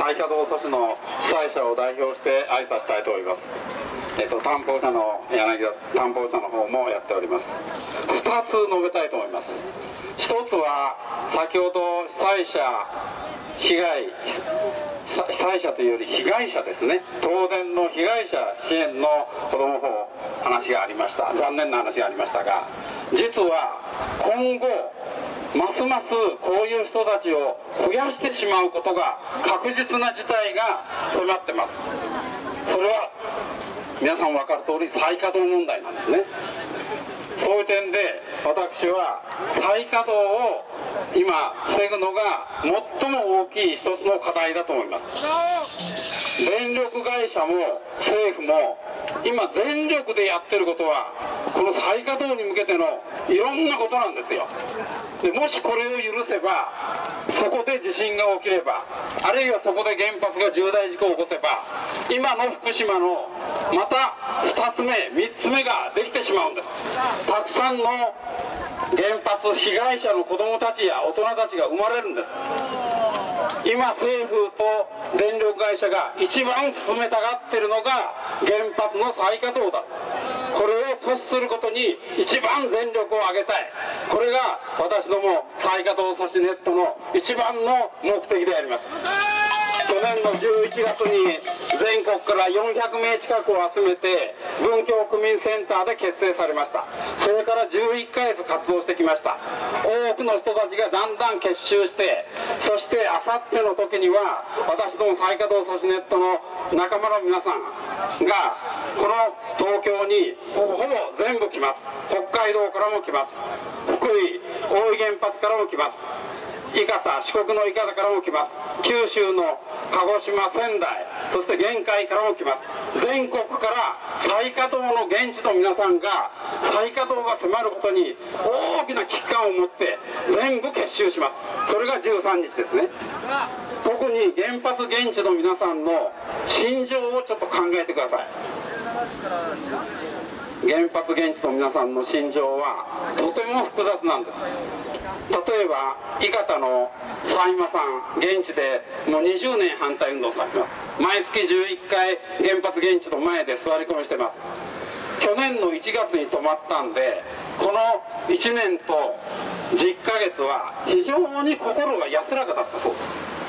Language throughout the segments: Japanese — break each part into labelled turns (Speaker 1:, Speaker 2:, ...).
Speaker 1: 再稼働阻止の主催者を代表して挨拶したいと思います。えっと、担当者の柳田担当者の方もやっております。2つ述べたいと思います。1つは先ほど被災者被害被災者というより被害者ですね。東電の被害者支援の子ども法話がありました。残念な話がありましたが実は今後ますますこういう人たちを増やしてしまうことが確実な事態が迫ってます。それは皆さん分かる通り再稼働問題なんですね。そういう点で私は再稼働を今防ぐのが最も大きい一つの課題だと思います。電力会社も政府も今全力でやってることはこの再稼働に向けてのいろんなことなんですよ。でもしこれを許せばそこで地震が起きればあるいはそこで原発が重大事故を起こせば今の福島のまた2つ目3つ目ができてしまうんです。たくさんの原発被害者の子どもたちや大人たちが生まれるんです。今政府と電力会社が一番進めたがってるのが原発の再稼働だ。これを阻止することに一番全力を挙げたい。これが私ども再稼働阻止ネットの一番の目的であります。去年の11月に全国から400名近くを集めて文教区民センターで結成されました。それから11ヶ月活動してきました。多くの人たちがだんだん結集してそしてあさっての時には私ども再稼働阻止ネットの仲間の皆さんがこの東京にほぼほぼ全部来ます。北海道からも来ます。福井大井原発からも来ます。伊方四国の伊方からも来ます。九州の鹿児島仙台そして限界からも来ます。全国から再稼働の現地の皆さんが再稼働が迫ることに大きな危機感を持って全部結集します。それが13日ですね。に原発現地の皆さんの心情をちょっと考えてください。原発現地の皆さんの心情はとても複雑なんです。例えば伊方の佐今さん現地でもう20年反対運動されてます。毎月11回原発現地の前で座り込みしてます。去年の1月に止まったんでこの1年と10ヶ月は非常に心が安らかだったそうです。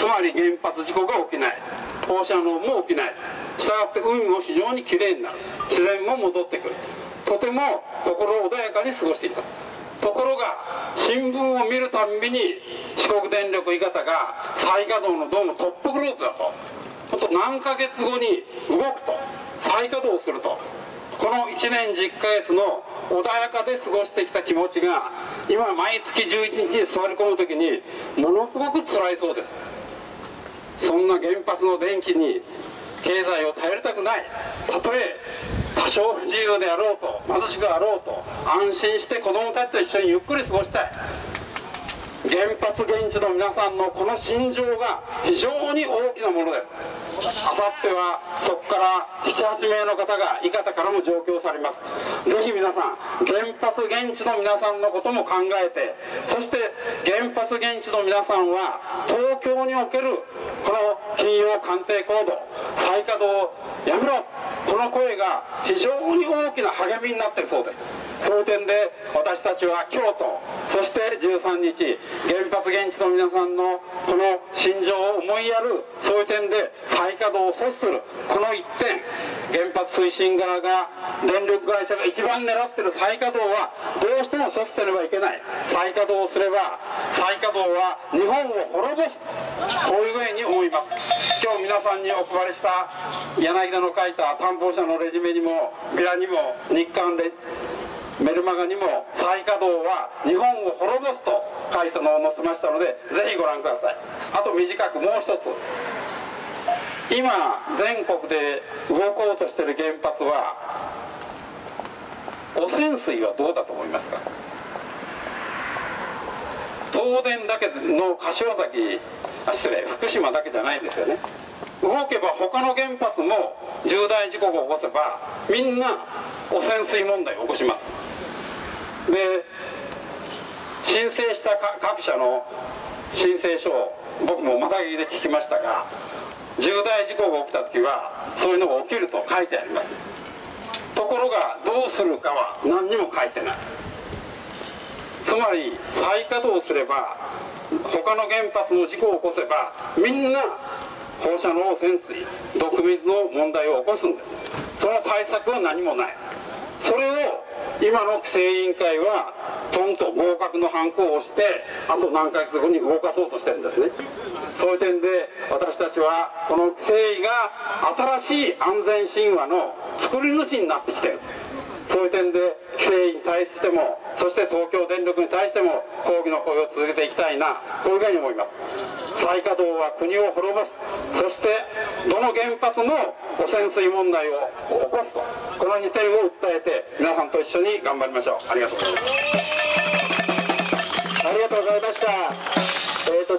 Speaker 1: つまり原発事故が起きない。放射能も起きない。したがって海も非常にきれいになる。自然も戻ってくる。とても心穏やかに過ごしていた。ところが新聞を見るたびに四国電力伊方が再稼働のどうもトップグループだと。あと何ヶ月後に動くと。再稼働すると。この1年10ヶ月の穏やかで過ごしてきた気持ちが今毎月11日に座り込む時にものすごく辛いそうです。そんな原発の電気に経済を頼りたくない。たとえ多少不自由であろうと貧しくあろうと安心して子供たちと一緒にゆっくり過ごしたい。原発現地の皆さんのこの心情が非常に大きなものですあさってはそこから78名の方が伊方からも上京されます。ぜひ皆さん原発現地の皆さんのことも考えてそして原発現地の皆さんは東京におけるこの金曜官邸行動再稼働やめろ。この声が非常に大きな励みになっているそうです。そういう点で私たちは京都そして13日原発現地の皆さんのこの心情を思いやるそういう点で再稼働を阻止するこの一点。原発推進側が電力会社が一番狙ってる再稼働はどうしても阻止せねばいけない。再稼働をすれば再稼働は日本を滅ぼすこういうふうに思います。今日皆さんにお配りした柳田の書いた担保者のレジュメにもビラにも日韓レメルマガにも再稼働は日本を滅ぼすと書いたのを載せましたのでぜひご覧ください。あと短くもう一つ。今全国で動こうとしてる原発は汚染水はどうだと思いますか？東電だけの柏崎あ失礼福島だけじゃないんですよね。動けば他の原発も重大事故が起こせばみんな汚染水問題を起こします。で申請した各社の申請書を僕もまたぎで聞きましたが重大事故が起きた時はそういうのが起きると書いてあります。ところがどうするかは何にも書いてない。つまり再稼働すれば他の原発の事故を起こせばみんな放射能汚染水毒水の問題を起こすんです。その対策は何もない。それを今の規制委員会はトンと合格のハンコを押してあと何ヶ月後に動かそうとしてるんですね。そういう点で私たちはこの規制が新しい安全神話の作り主になってきてる。点で規制に対してもそして東京電力に対しても抗議の声を続けていきたいなこういうふうに思います。再稼働は国を滅ぼす。そしてどの原発も汚染水問題を起こすとこの2点を訴えて皆さんと一緒に頑張りましょう。ありがとうございます。ありがとうございました、えー